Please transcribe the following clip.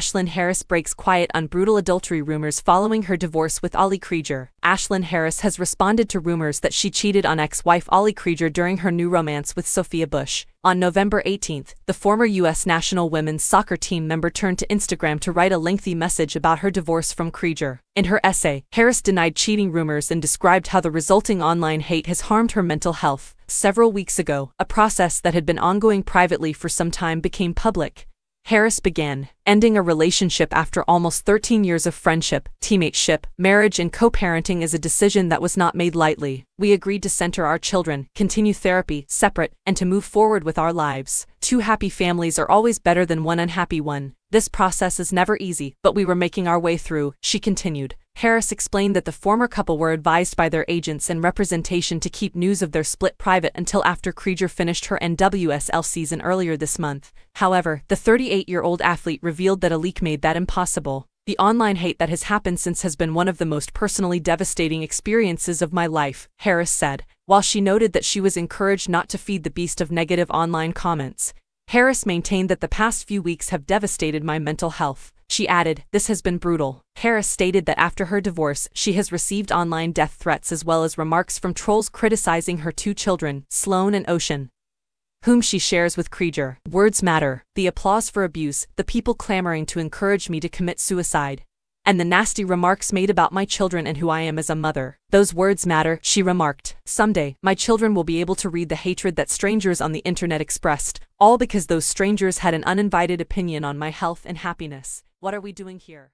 Ashlyn Harris breaks quiet on brutal adultery rumors following her divorce with Ali Krieger. Ashlyn Harris has responded to rumors that she cheated on ex-wife Ali Krieger during her new romance with Sophia Bush. On November 18, the former U.S. national women's soccer team member turned to Instagram to write a lengthy message about her divorce from Krieger. In her essay, Harris denied cheating rumors and described how the resulting online hate has harmed her mental health. Several weeks ago, a process that had been ongoing privately for some time became public. Harris began, ending a relationship after almost 13 years of friendship, teammateship, marriage, and co parenting is a decision that was not made lightly. We agreed to center our children, continue therapy, separate, and to move forward with our lives. Two happy families are always better than one unhappy one. This process is never easy, but we were making our way through, she continued. Harris explained that the former couple were advised by their agents and representation to keep news of their split private until after Krieger finished her NWSL season earlier this month. However, the 38-year-old athlete revealed that a leak made that impossible. The online hate that has happened since has been one of the most personally devastating experiences of my life, Harris said, while she noted that she was encouraged not to feed the beast of negative online comments. Harris maintained that the past few weeks have devastated my mental health. She added, This has been brutal. Harris stated that after her divorce, she has received online death threats as well as remarks from trolls criticizing her two children, Sloane and Ocean, whom she shares with Krieger. Words matter, the applause for abuse, the people clamoring to encourage me to commit suicide and the nasty remarks made about my children and who I am as a mother. Those words matter, she remarked. Someday, my children will be able to read the hatred that strangers on the internet expressed, all because those strangers had an uninvited opinion on my health and happiness. What are we doing here?